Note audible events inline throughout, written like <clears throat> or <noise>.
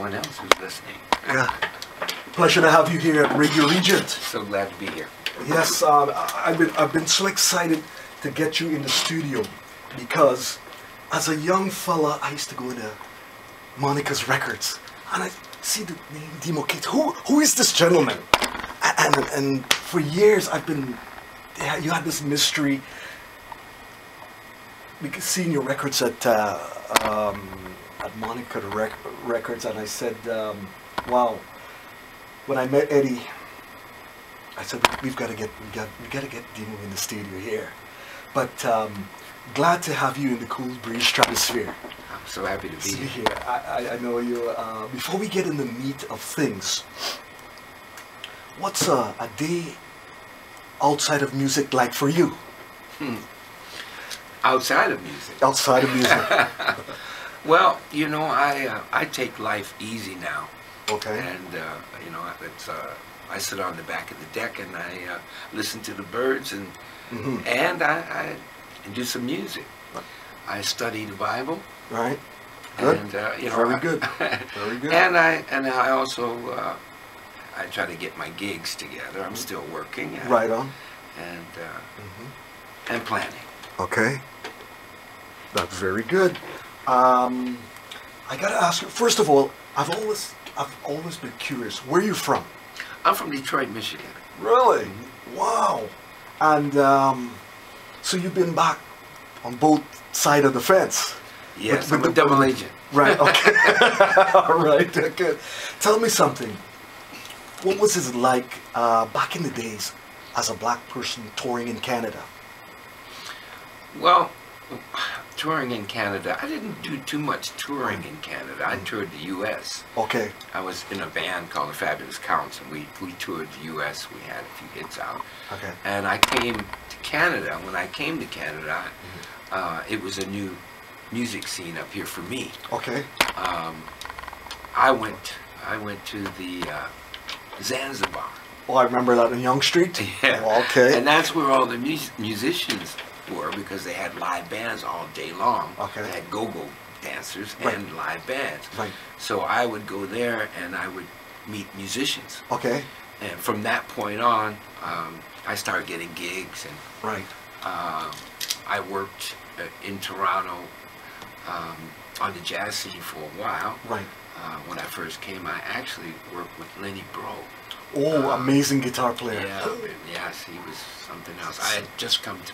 everyone else who's listening. Yeah. Pleasure to have you here at Radio Regent. So glad to be here. Yes, um, I- I've been I've been so excited to get you in the studio because as a young fella, I used to go to Monica's Records and I see the name Demo Kate. Who who is this gentleman? And, and and for years I've been yeah, you had this mystery. Because seeing your records at uh, um, at Monica Rec- Records, and I said, um, "Wow." When I met Eddie, I said, "We've got to get we got we got to get Demo in the studio here." But um, glad to have you in the cool breeze stratosphere. I'm so happy to be See here. here, I, I, I know you. Uh, before we get in the meat of things, what's a, a day outside of music like for you? Outside of music. Outside of music, <laughs> Well, you know, I uh, I take life easy now, okay? and uh, you know, it's uh, I sit on the back of the deck and I uh, listen to the birds and Mhm. and I, I do some music. I study the Bible. Right? Good. And, uh, you know, Very good. <laughs> Very good. And I and I also uh, I try to get my gigs together. I'm still working. uh, right on. And uh, Mhm. and planning. Okay. That's very good. Um, I gotta ask you. First of all, I've always I've always been curious. Where are you from? I'm from Detroit, Michigan. Really? Wow. And um, so you've been back on both side of the fence. Yes, With- with the- double agent. Right. <laughs> Okay. <laughs> All right. Good. Tell me something. What was it like uh, back in the days as a black person touring in Canada? Well, touring in Canada, I didn't do too much touring in Canada. I toured the U.S. Okay. I was in a band called the Fabulous Counts, and we, we toured the U.S. We had a few hits out. Okay. And I came to Canada. When I came to Canada, uh, it was a new music scene up here for me. Okay. Um, I went I went to the uh, Zanzibar. Oh, I remember that in Yonge Street. <laughs> Oh, okay. And that's where all the mus- musicians were because they had live bands all day long. Okay. They had go-go dancers Right. and live bands. Right. So I would go there and I would meet musicians. okay. And from that point on, um, I started getting gigs and Right. um, I worked uh, in Toronto um, on the jazz scene for a while. Right. Uh, when I first came, I actually worked with Lenny Breau. Oh, amazing guitar player. Yeah, yes, he was something else. I had just come to,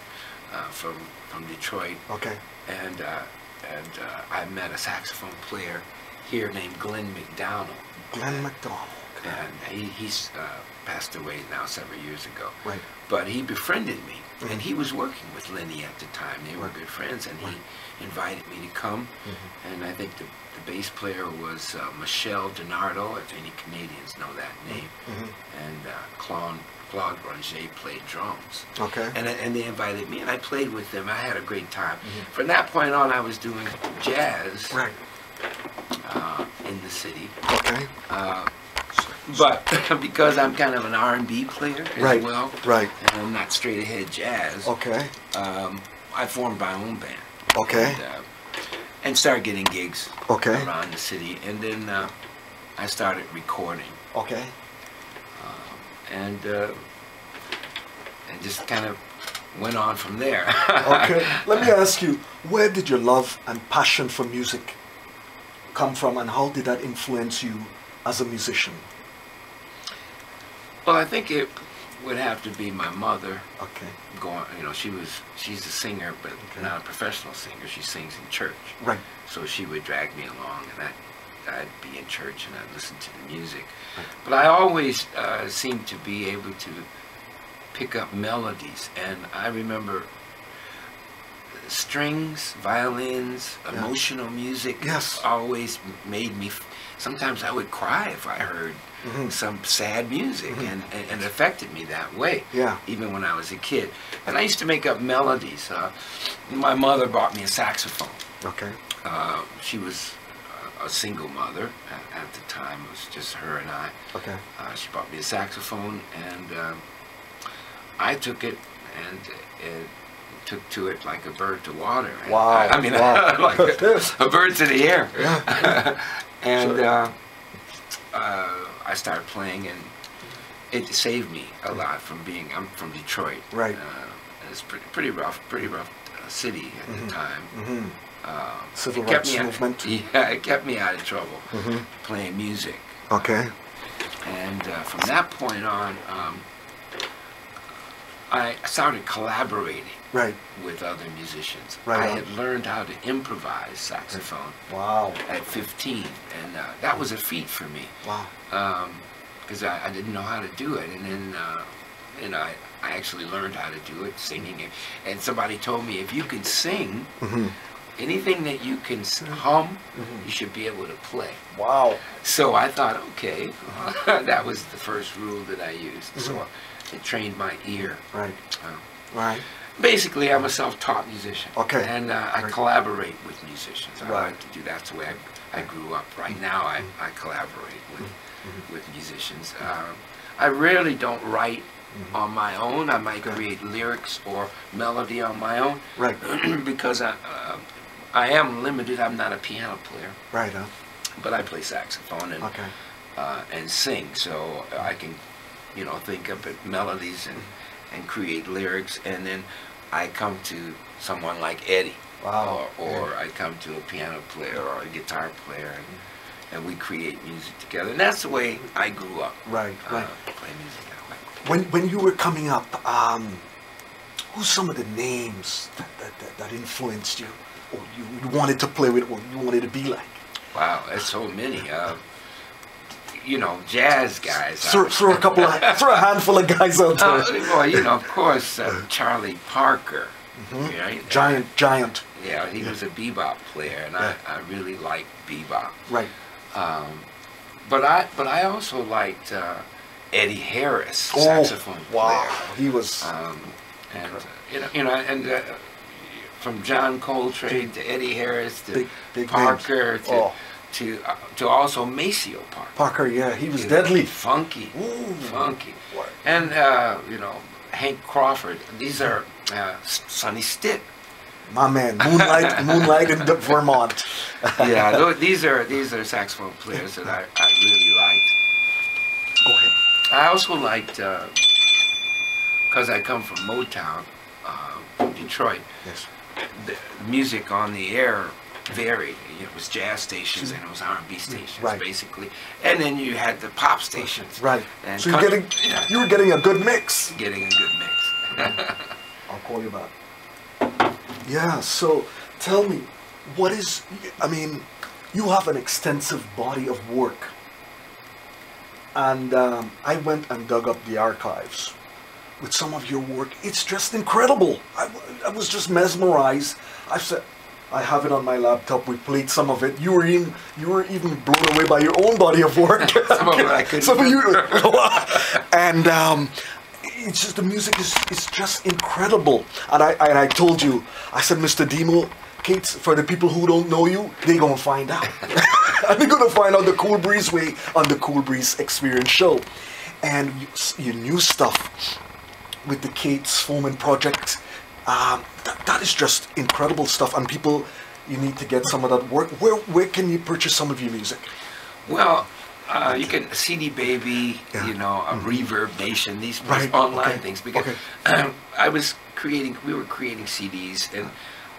uh, from from Detroit, Okay. and uh, and uh, I met a saxophone player here named Glenn McDonald, Glenn McDonald. and he he's uh, passed away now several years ago. Right. But he befriended me, Mhm. and he was working with Lenny at the time. They were Right. good friends, and Right. he invited me to come. Mhm. And I think the, the bass player was uh, Michel Donato, if any Canadians know that name. Mhm. And uh, Claude, Claude Ranger played drums. Okay. And, and they invited me, and I played with them. I had a great time. Mhm. From that point on, I was doing jazz Right. uh, in the city. Okay. Uh, but <laughs> because I'm kind of an R&B player as Right. well, Right. and I'm not straight ahead jazz, Okay. um, I formed my own band. Okay. And, uh, and started getting gigs Okay. around the city. And then uh, I started recording. Okay. And uh, and just kind of went on from there. <laughs> Okay. Let me ask you, where did your love and passion for music come from, and how did that influence you as a musician? well, I think it would have to be my mother Okay. going. You know, she was she's a singer, but Okay. not a professional singer. She sings in church, Right. so she would drag me along, and I. I'd be in church and I'd listen to the music. But I always uh, seemed to be able to pick up melodies. And I remember strings, violins, Yeah. emotional music Yes. always made me. Sometimes I would cry if I heard Mhm. some sad music, Mhm. and, and, and it affected me that way. Yeah. Even when I was a kid, and I used to make up melodies. Uh, my mother bought me a saxophone. Okay. Uh, she was a- single mother at, at the time. It was just her and I. Okay. Uh, she bought me a saxophone, and um, I took it and it took to it like a bird to water. And Wow, I, I mean, wow. <laughs> like a, a bird to the air. <laughs> Yeah. <laughs> and Sure. uh, uh, I started playing, and it saved me a lot from being. I'm from Detroit. Right. Uh, it's pretty pretty rough, pretty rough uh, city at the time. hmm Uh, Civil it rights me out- movement. <laughs> yeah, it kept me out of trouble Mhm. playing music. Okay. And uh, from that point on, um, I started collaborating Right. with other musicians. Right I on. had learned how to improvise saxophone Wow. at 15, and uh, that was a feat for me Wow. because I, I didn't know how to do it. And then, uh, you know, I, I actually learned how to do it, singing it. And somebody told me if you can sing, hmm anything that you can s- hum, Mhm. you should be able to play. Wow. So I thought, okay, <laughs> that was the first rule that I used. Mhm. So it trained my ear. Right. Uh, Right. basically, I'm a self-taught musician. Okay. And uh, I Right. collaborate with musicians. I Right. like to do That's the way I, I grew up. Right now, I, I collaborate with Mhm. with musicians. Uh, I rarely don't write Mhm. on my own. I might create lyrics or melody on my own Right. <clears throat> because I, uh, I am limited. I'm not a piano player, Right. Huh? but I play saxophone and Okay. uh, and sing, so I can, you know, think up melodies and and create lyrics, and then I come to someone like Eddie, Wow. or, or I come to a piano player or a guitar player, and, and we create music together, and that's the way I grew up. Right. Uh, Right. play music that way. When when you were coming up, um, who's some of the names that that, that, that influenced you, or you, you wanted to play with, or you wanted to be like? Wow, there's so many. Uh, you know, jazz guys. Throw, throw a couple, of, throw a handful of guys out <laughs> Uh, there. well, you know, of course, uh, Charlie Parker. Mhm. right? Giant, giant. Yeah, he was a bebop player, and Yeah. I, I really liked bebop. Right. Um, but I but I also liked uh, Eddie Harris, Oh, saxophone wow. He was. Um, and uh, you know, you know, and uh, from John Coltrane to Eddie Harris to Big- big Parker names. to Oh. to uh, to also Maceo Parker. Parker, yeah, he was know, deadly. funky, Ooh. funky, What? and uh, you know Hank Crawford. These are uh, Sonny Stitt. My man, Moonlight, <laughs> Moonlight in Vermont. <laughs> yeah, <laughs> these are these are saxophone players that I, I really liked. Go ahead. I also liked because I come from Motown, uh, Detroit. Yes. The music on the air varied. It was jazz stations and it was R&B stations, Right. basically. And then you had the pop stations. Right. And so you're country- getting, yeah, you were getting a good mix. getting a good mix. <laughs> I'll call you back. Yeah, so tell me, what is, I mean, you have an extensive body of work. And um, I went and dug up the archives with some of your work. It's just incredible. I, I was just mesmerized. I said, I have it on my laptop. We played some of it. You were even you were even blown away by your own body of work. <laughs> Some of it I couldn't <laughs> Some of you, <laughs> and um, it's just the music is, is just incredible. And I and I told you, I said, Mr. Demo, Kate, for the people who don't know you, they gonna find out. and they're gonna find out the Cool Breeze way on the Koolbreeze Experience show. And your new stuff with the Cates Foreman project, um, that, that is just incredible stuff. And people, you need to get some of that work. Where where can you purchase some of your music? Well, uh, you can CD Baby, Yeah. you know, a Reverb Nation, these, these Right, online okay, things. Because okay. um, <clears throat> I was creating, we were creating CDs, and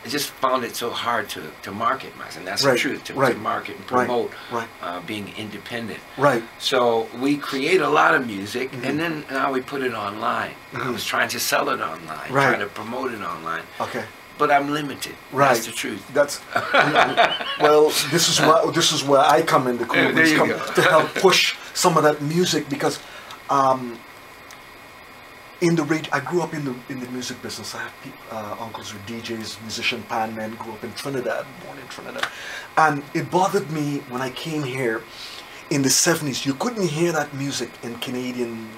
I just found it so hard to, to market myself. And that's Right, the truth, to, right, to market and promote right. Uh, being independent. Right. So we create a lot of music, Mm-hmm. and then now we put it online. I was trying to sell it online, Right. trying to promote it online, Okay. but I'm limited. Right. That's the truth. That's <laughs> well. This is where this is where I come in. The cool There- there you come go. to help push some of that music because um, in the radio, I grew up in the in the music business. I have uh, uncles who are DJs, musician, pan men. Grew up in Trinidad, born in Trinidad, and it bothered me when I came here in the '70s. You couldn't hear that music in Canadian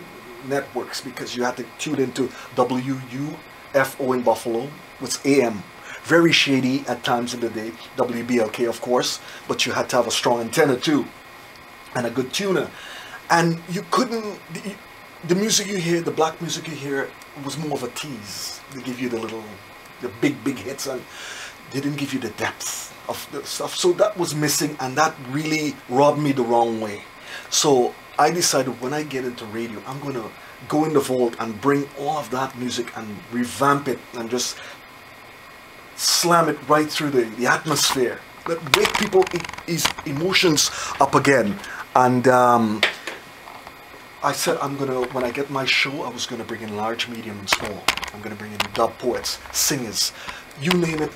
networks because you had to tune into WUFO in Buffalo, was AM. Very shady at times in the day. WBLK, of course, but you had to have a strong antenna too, and a good tuner. And you couldn't. The, the music you hear, the black music you hear, was more of a tease. They give you the little, the big, big hits, and they didn't give you the depth of the stuff. So that was missing, and that really rubbed me the wrong way. So I decided when I get into radio, I'm gonna go in the vault and bring all of that music and revamp it and just slam it right through the, the atmosphere. Let wake people emotions up again. And um, I said I'm gonna when I get my show, I was gonna bring in large, medium, and small. I'm gonna bring in dub poets, singers, you name it.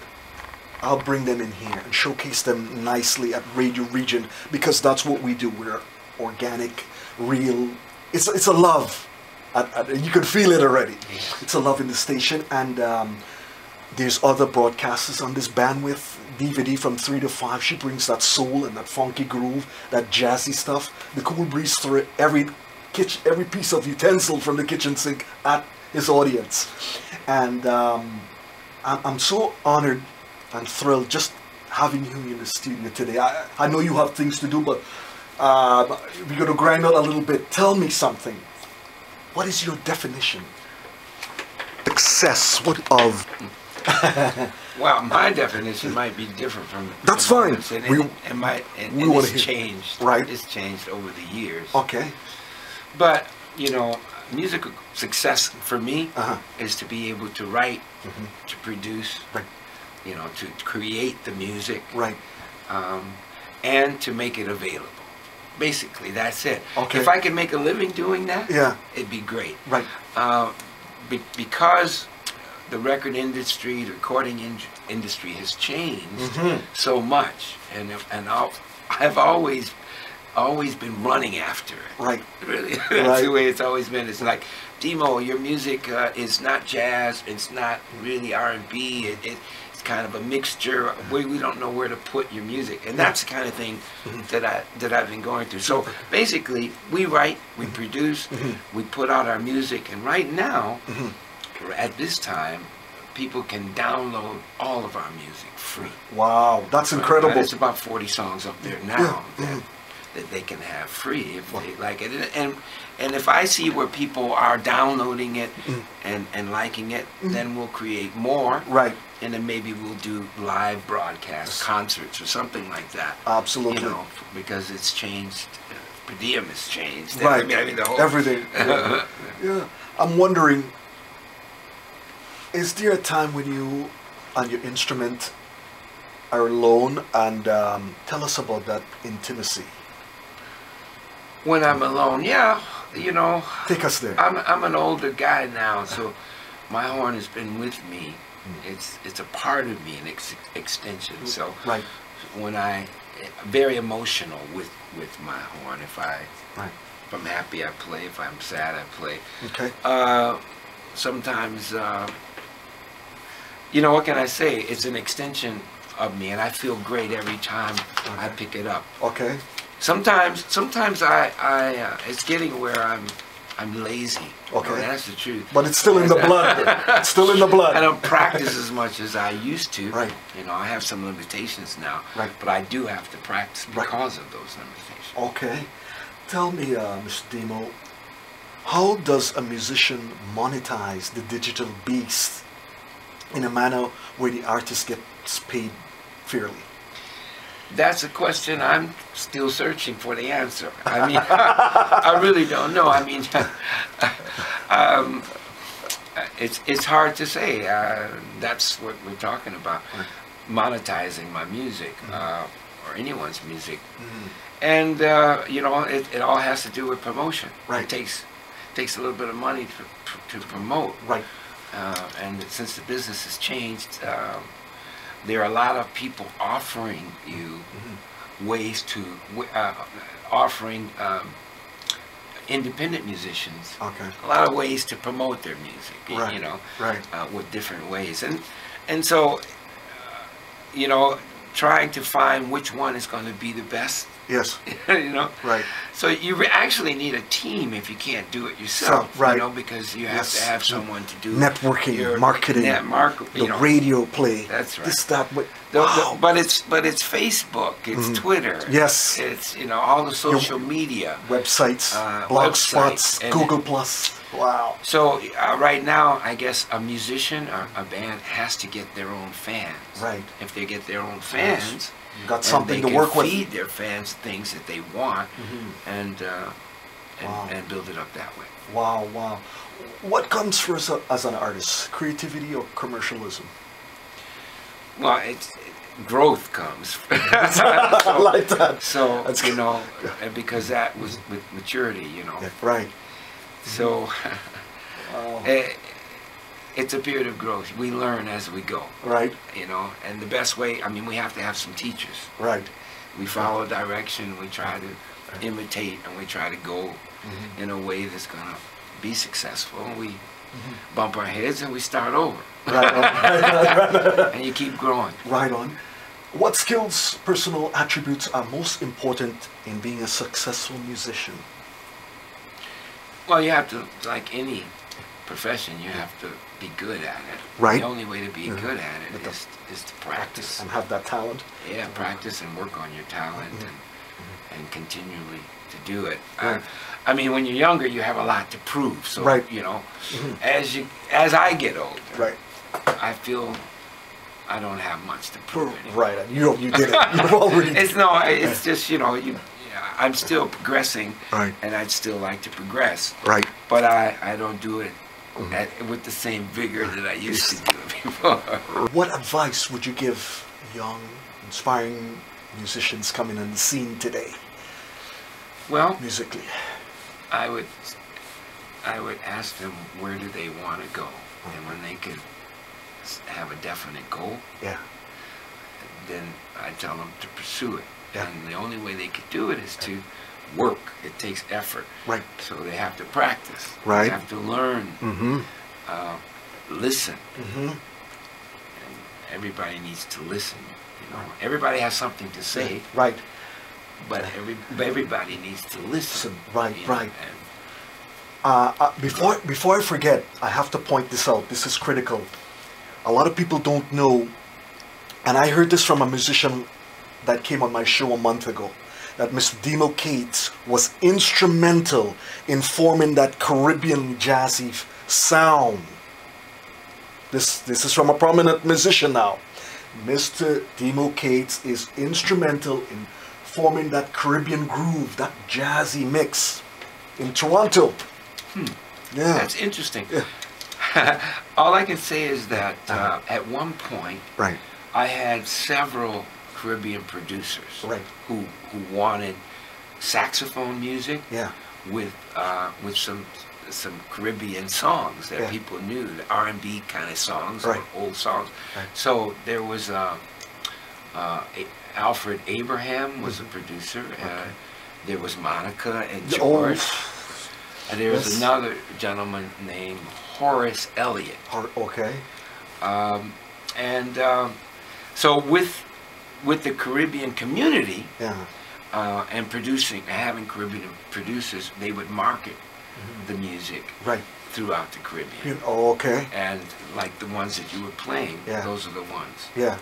I'll bring them in here and showcase them nicely at Radio Regent because that's what we do. We're organic, real. It's it's a love. At, at- you can feel it already. It's a love in the station, and um, there's other broadcasters on this bandwidth. DVD from three to five. She brings that soul and that funky groove, that jazzy stuff. The cool breeze through every kitchen, every piece of utensil from the kitchen sink at his audience, and um, I'm, I'm so honored and thrilled just having you in the studio today. I, I know you have things to do, but uh, we're going to grind out a little bit. Tell me something. What is your definition? Success. What of? <laughs> Well, my definition might be different from. That's fine. And, We- it, and my and, we and it's changed. Right. It's changed over the years. Okay. But you know, musical success for me Uh-huh. is to be able to write, Mhm. to produce, Right. you know, to create the music, Right. um, and to make it available. Basically, that's it. Okay. If I could make a living doing that, Yeah. it'd be great. Right. Uh, be- because the record industry, the recording in- industry has changed Mhm. so much, and and I'll, I've always always been running after it. Right. <laughs> Really, <laughs> that's Right. the way it's always been. It's like, Demo, your music uh, is not jazz. It's not really R and B. It, it, it's kind of a mixture. We, we don't know where to put your music, and that's the kind of thing Mm-hmm. that I that I've been going through. So basically, we write, we Mm-hmm. produce, we put out our music, and right now, Mm-hmm. at this time, people can download all of our music free. Wow. That's incredible. There's about 40 songs up there now that, that they can have free if they like it. And, and if I see where people are downloading it Mm. and, and liking it, then we'll create more. Right. And then maybe we'll do live broadcasts, concerts, or something like that. Absolutely. You know, because it's changed. Per diem has changed. Right. I mean, I mean, the whole, Everything. <laughs> Yeah. yeah. I'm wondering, is there a time when you and your instrument are alone? And um, tell us about that intimacy. When I'm alone, yeah, you know, Take us there. I'm I'm an older guy now, so my horn has been with me. It's it's a part of me, an ex- extension. So Right. when I very emotional with with my horn. If I Right. if I'm happy, I play. If I'm sad, I play. Okay. Uh, sometimes, uh, you know, what can I say? It's an extension of me, and I feel great every time I pick it up. Okay. Sometimes, sometimes I, I, uh, it's getting where I'm, I'm lazy. You know, Okay. that's the truth. But it's still in the blood. it's still in the <laughs> blood. I don't practice as much as I used to. Right. You know, I have some limitations now. Right. But I do have to practice Right. because of those limitations. Okay. Tell me, uh, Mr. Demo, how does a musician monetize the digital beast in a manner where the artist gets paid fairly? That's a question I'm still searching for the answer. I mean, <laughs> I really don't know. I mean, <laughs> um, it's it's hard to say. Uh, that's what we're talking about, monetizing my music uh, or anyone's music, and uh, you know, it, it all has to do with promotion. Right. It takes takes a little bit of money to to promote. Right. Uh, and since the business has changed, um, there are a lot of people offering you ways to uh, offering um, independent musicians Okay. a lot of ways to promote their music. Right, You know, right. uh, with different ways, and and so, uh, you know, trying to find which one is going to be the best. Yes. <laughs> you know, Right. so you actually need a team if you can't do it yourself, So, right. You know, because you have Yes. to have someone to do Networking, your marketing, net mark, The know. radio play. That's right. This, that, what. The- the- wow. but it's but it's Facebook, it's Twitter, Yes. it's you know all the social media. Websites, uh, blog websites, spots, Google Plus. Wow. So uh, right now, I guess a musician or a band has to get their own fans. Right. If they get their own fans, You got something to work with. feed their fans things that they want, Mhm. and uh, and, Wow. and build it up that way. Wow, wow. What comes first as an artist? Creativity or commercialism? Well, it's growth comes. <laughs> <laughs> I like that. So That's you know, and because that was with maturity, you know. Yeah, right. So <laughs> Wow. eh, it's a period of growth. We learn as we go, Right, you know. And the best way, I mean, we have to have some teachers. right. We follow direction. We try to imitate, and we try to go Mhm. in a way that's gonna be successful. And We Mm-hmm. bump our heads and we start over, Right on. Right, right, right. <laughs> and you keep growing. Right on. What skills, personal attributes are most important in being a successful musician? Well, you have to, like any profession, you have to be good at it. Right. The only way to be Mhm. good at it With the- is, is to practice. And have that talent? Yeah, practice and work on your talent Mhm. and, and continually to do it. Right. Uh, I mean, when you're younger, you have a lot to prove. So, Right. you know, Mhm. as you as I get older, Right. I feel I don't have much to prove anymore. Right. You, you did it. <laughs> You've already. It's no, <laughs> it's just you know, you. yeah, I'm still progressing, Right. and I'd still like to progress, Right. but I I don't do it Mhm. at, with the same vigor that I used to do it before. <laughs> What advice would you give young, inspiring musicians coming on the scene today, Well, musically? I would I would ask them where do they want to go, and when they could have a definite goal, Yeah. then I tell them to pursue it. Yeah. And the only way they could do it is to work. It takes effort. Right. So they have to practice. Right. They have to learn, Mm-hmm. uh, listen. Mm-hmm. And everybody needs to listen. You know, everybody has something to say, Right. but every everybody needs to listen. Right, you know, right. and- Uh, uh, before before I forget, I have to point this out. This is critical. A lot of people don't know, and I heard this from a musician that came on my show a month ago, that Mr. Demo Cates was instrumental in forming that Caribbean jazzy sound. This this is from a prominent musician now. Mr. Demo Cates is instrumental in forming that Caribbean groove, that jazzy mix in Toronto. Yeah. That's interesting. Yeah. <laughs> All I can say is that uh, at one point Right. I had several Caribbean producers Right. who who wanted saxophone music Yeah. with uh, with some some Caribbean songs that Yeah. people knew, the R and B kind of songs, Right. old songs. Right. So there was uh, uh, Alfred Abraham was a producer. Uh, there was Monica and Mm-hmm. Oh, George. And there was Yes. another gentleman named Horace Elliott. Har- okay. Um, and um, so with with the Caribbean community Yeah. uh, and producing, having Caribbean producers, they would market Mm-hmm. the music Right. throughout the Caribbean. You- oh, okay. And like the ones that you were playing, Yeah. those are the ones. Yeah.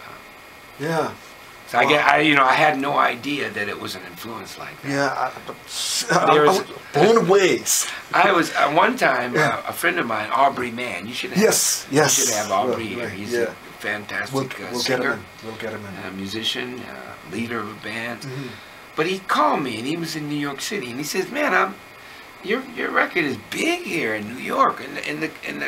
Yeah. So I get, I, you know, I had no idea that it was an influence like that. Yeah. I, I, There I was- was blown away. I was at one time Yeah. uh, a friend of mine, Aubrey Mann. You should have, Yes, yes. You should have Aubrey Right, here. He's yeah. a fantastic We'll, uh, we'll get him singer. in. We'll get him in. a musician, uh, leader of a band. Mhm. But he called me, and he was in New York City, and he says, "Man, I'm your your record is big here in New York, in the in the in the,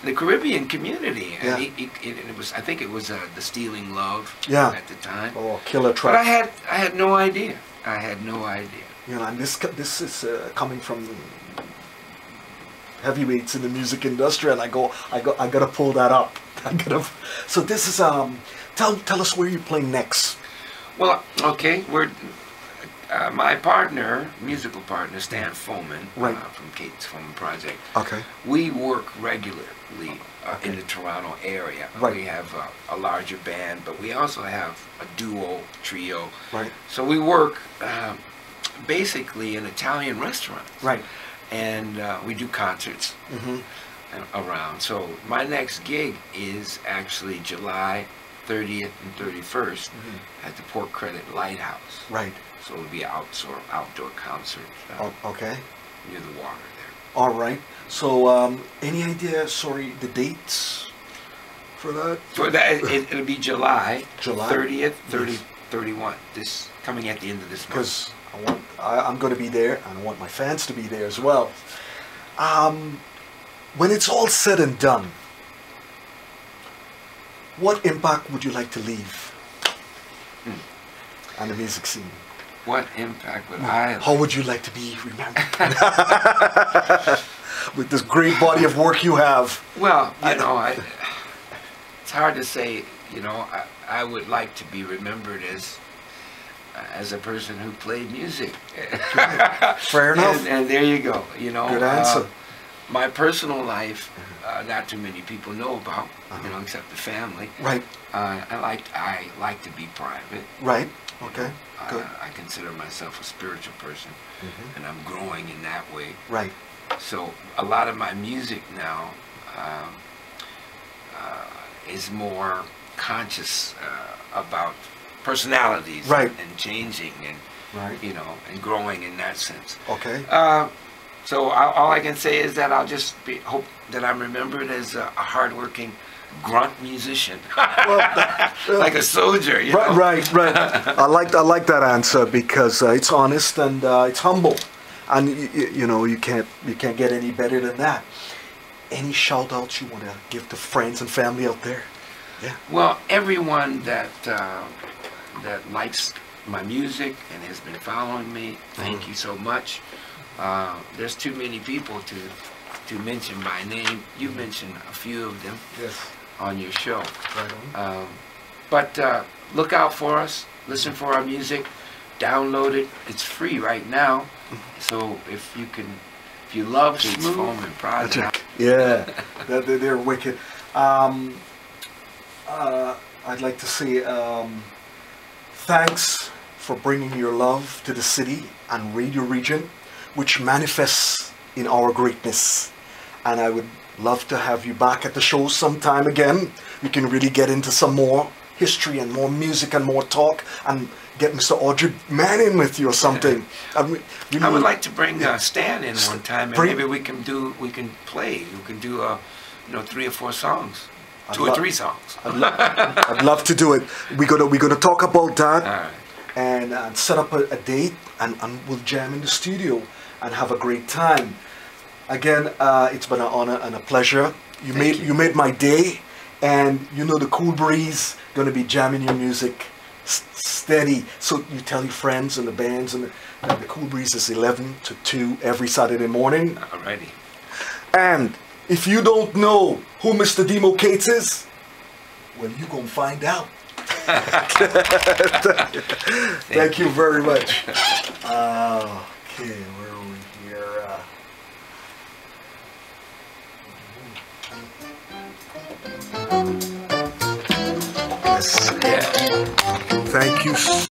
in the Caribbean community." And Yeah. he, he, it, it was, I think it was uh, the Stealing Love Yeah. at the time. Oh, killer track. But I had I had no idea. I had no idea. You know, and this this is uh, coming from heavyweights in the music industry, and I go, I go, I gotta pull that up. <laughs> I gotta. So this is um. Tell tell us where you're playing next. Well, okay, we're uh, my partner, musical partner, Stan Foman, Right. uh, from Cates Foman Project. Okay. We work regularly uh, in the Toronto area. Right. We have a, a larger band, but we also have a duo, trio. Right. So we work um, basically in Italian restaurants. Right. And uh, we do concerts Mm-hmm. around. So my next gig is actually July 30th and 31st Mhm. at the Port Credit Lighthouse. Right. So it'll be an outdoor, outdoor concert uh, Oh, okay. near the water there. All right. So, um, any idea? Sorry, the dates for that? For that, it, it'll be July July? 30th, Yes. 31. This coming at the end of this month. because I want I, I'm going to be there and I want my fans to be there as well. Um, when it's all said and done, what impact would you like to leave on the music scene? What impact would I? How would you like to be remembered? <laughs> With this great body of work you have. Well, you I- know, <laughs> I, it's hard to say. You know, I, I would like to be remembered as as a person who played music. <laughs> Fair enough. And, and there you go. You know, Good answer. uh, my personal life, uh, not too many people know about. You Uh-huh. know, except the family. Right, Uh, I like I like to be private. right, okay, Uh, good, I consider myself a spiritual person, Mhm. and I'm growing in that way. right, So a lot of my music now um, uh, is more conscious uh, about personalities Right. and changing and right, you know and growing in that sense. okay, Uh, so I, all I can say is that I'll just be, hope that I'm remembered as a, a hardworking grunt musician, Well, <laughs> that- like a soldier. You Right, know? right, right. <laughs> I like I like that answer because uh, it's honest and uh, it's humble, and you, you know you can't you can't get any better than that. Any shout outs you want to give to friends and family out there? Yeah. Well, everyone that uh, that likes my music and has been following me, thank Mhm. you so much. Uh, there's too many people to to mention by name. You mentioned a few of them Yes. on your show, Right on. um, but uh, look out for us. Listen for our music. Download it. It's free right now. So if you can, if you love Smooth Foam and Prada. Yeah, <laughs> they're, they're, they're wicked. Um, uh, I'd like to see um, thanks for bringing your love to the city and Radio Regent, which manifests in our greatness. And I would love to have you back at the show sometime again. We can really get into some more history and more music and more talk and get Mr. Aubrey Manning with you or something. <laughs> I, re- really, I would like to bring uh, Stan in one time, and Bring- maybe we can do we can play. We can do uh, you know three or four songs, I'd two or three songs. I'd, lo- I'd love to do it. We're gonna we're gonna talk about that right. and, and set up a, a date and, and we'll jam in the studio and have a great time. Again, uh, it's been an honor and a pleasure. You Thank made you. you. made my day, and you know the Cool Breeze gonna be jamming your music steady. So you tell your friends and the bands and the, that the Cool Breeze is 11 to 2 every Saturday morning. Alrighty. And if you don't know who Mr. Demo Cates is, well, you gonna find out. <laughs> Thank you very much. Uh, okay, where are we here? Uh, yes. Yeah. Thank you.